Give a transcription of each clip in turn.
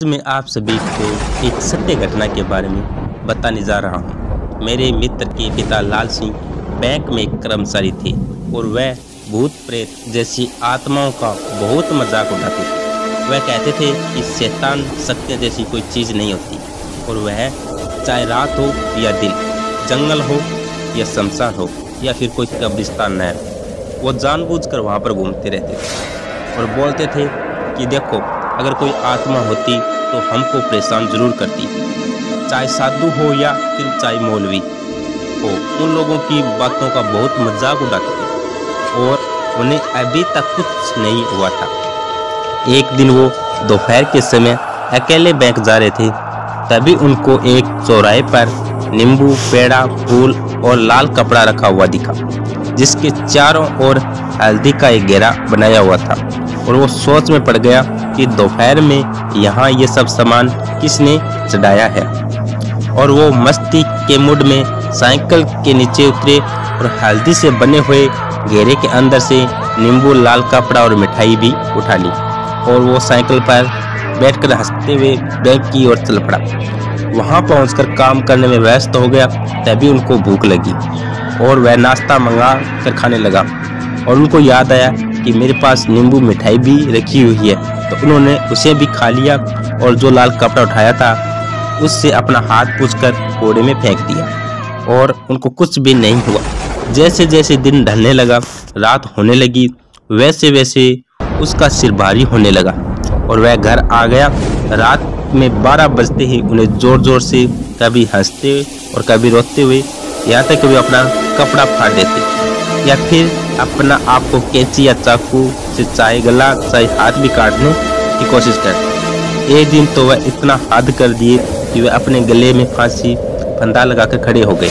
मैं आप सभी को एक सत्य घटना के बारे में बताने जा रहा हूँ। मेरे मित्र के पिता लाल सिंह बैंक में कर्मचारी थे और वह भूत प्रेत जैसी आत्माओं का बहुत मज़ाक उठाते थे। वह कहते थे कि शैतान सत्य जैसी कोई चीज़ नहीं होती और वह चाहे रात हो या दिन, जंगल हो या शमशान हो या फिर कोई कब्रिस्तान नहर, वो जानबूझकर वहाँ पर घूमते रहते थे और बोलते थे कि देखो अगर कोई आत्मा होती तो हमको परेशान ज़रूर करती। चाहे साधु हो या फिर चाहे मौलवी हो, उन लोगों की बातों का बहुत मज़ाक उड़ाते थे और उन्हें अभी तक कुछ नहीं हुआ था। एक दिन वो दोपहर के समय अकेले बैंक जा रहे थे, तभी उनको एक चौराहे पर नींबू, पेड़ा, फूल और लाल कपड़ा रखा हुआ दिखा, जिसके चारों ओर हल्दी का एक घेरा बनाया हुआ था। और वो सोच में पड़ गया कि दोपहर में यहाँ ये सब सामान किसने चढ़ाया है। और वो मस्ती के मूड में साइकिल के नीचे उतरे और हल्दी से बने हुए घेरे के अंदर से नींबू, लाल कपड़ा और मिठाई भी उठा ली और वो साइकिल पर बैठकर हँसते हुए बैंक की ओर चल पड़ा। वहाँ पहुंचकर काम करने में व्यस्त हो गया, तभी उनको भूख लगी और वह नाश्ता मंगा कर खाने लगा और उनको याद आया कि मेरे पास नींबू मिठाई भी रखी हुई है। तो उन्होंने उसे भी खा लिया और जो लाल कपड़ा उठाया था, उससे अपना हाथ पूछकर कोड़े में फेंक दिया और उनको कुछ भी नहीं हुआ। जैसे जैसे दिन ढलने लगा, रात होने लगी वैसे वैसे उसका सिर भारी होने लगा और वह घर आ गया। रात में बारह बजते ही उन्हें ज़ोर ज़ोर से कभी हँसते और कभी रोते हुए यहाँ तक वे अपना कपड़ा फाड़ देते, या फिर अपना आप को कैंची या चाकू से चाहे गला चाहे हाथ भी काटने की कोशिश करते एक दिन तो वह इतना हद कर दिए कि वह अपने गले में फांसी, फंदा लगाकर खड़े हो गए।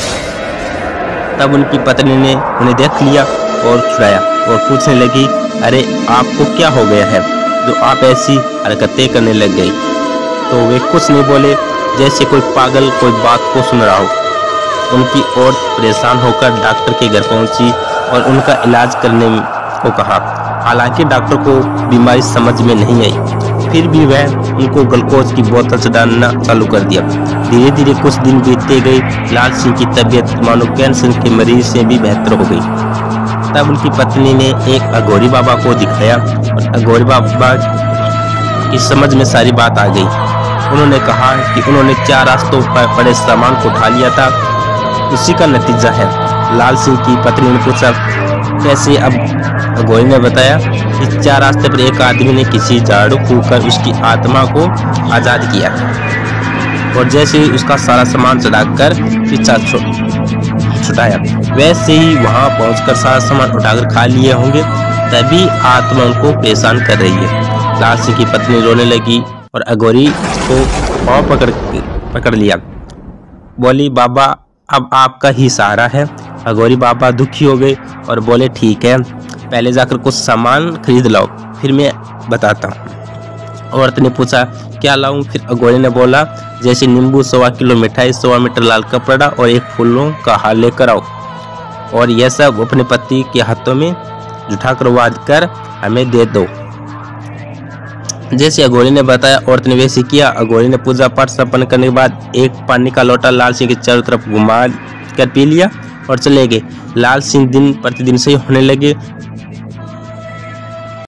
तब उनकी पत्नी ने उन्हें देख लिया और छुड़ाया और पूछने लगी, अरे, आपको क्या हो गया है? जो आप ऐसी हरकतें करने लग गई तो वे कुछ नहीं बोले, जैसे कोई पागल कोई बात को सुन रहा हो। उनकी और परेशान होकर डॉक्टर के घर पहुँची और उनका इलाज करने को कहा। हालाँकि डॉक्टर को बीमारी समझ में नहीं आई। फिर भी वह उनको ग्लूकोज की बोतल चढ़ाना चालू कर दिया। धीरे धीरे कुछ दिन बीतते गए। लाल सिंह की तबीयत मानो कैंसर के मरीज़ से भी बेहतर हो गई। तब उनकी पत्नी ने एक अघोरी बाबा को दिखाया और अघोरी बाबा की समझ में सारी बात आ गई। उन्होंने कहा कि उन्होंने चार रास्तों पर पड़े सामान को उठा लिया था। उसी का नतीजा है। लाल सिंह की पत्नी ने पूछा, कैसे? अब गोई ने बताया कि चार रास्ते पर एक आदमी ने किसी झाड़ू फूकर उसकी आत्मा को आज़ाद किया। और जैसे ही उसका सारा सामान चढ़ाकर पीछा छुटाया, वैसे ही वहाँ पहुंचकर सारा सामान उठाकर खा लिए होंगे, तभी आत्मा उनको परेशान कर रही है। लाल सिंह की पत्नी रोने लगी और अगोरी को पाँव पकड़ पकड़ लिया। बोली, बाबा अब आपका ही सहारा है। अगौरी बाबा दुखी हो गए और बोले, ठीक है, पहले जाकर कुछ सामान खरीद लाओ, फिर मैं बताता हूँ। औरत ने पूछा, क्या लाऊं? फिर अगौरी ने बोला, जैसे नींबू सवा किलो मिठाई, सवा मीटर लाल कपड़ा और एक फूलों का हार लेकर आओ। और यह सब अपने पति के हाथों में जुठा कर वाद कर, हमें दे दो। जैसे अघोरी ने बताया औरत ने वैसे किया अघोरी ने पूजा पाठ संपन्न करने के बाद एक पानी का लोटा लाल सिंह के चारों तरफ़ घुमा कर पी लिया और चले गए। लाल सिंह दिन प्रतिदिन सही होने लगे।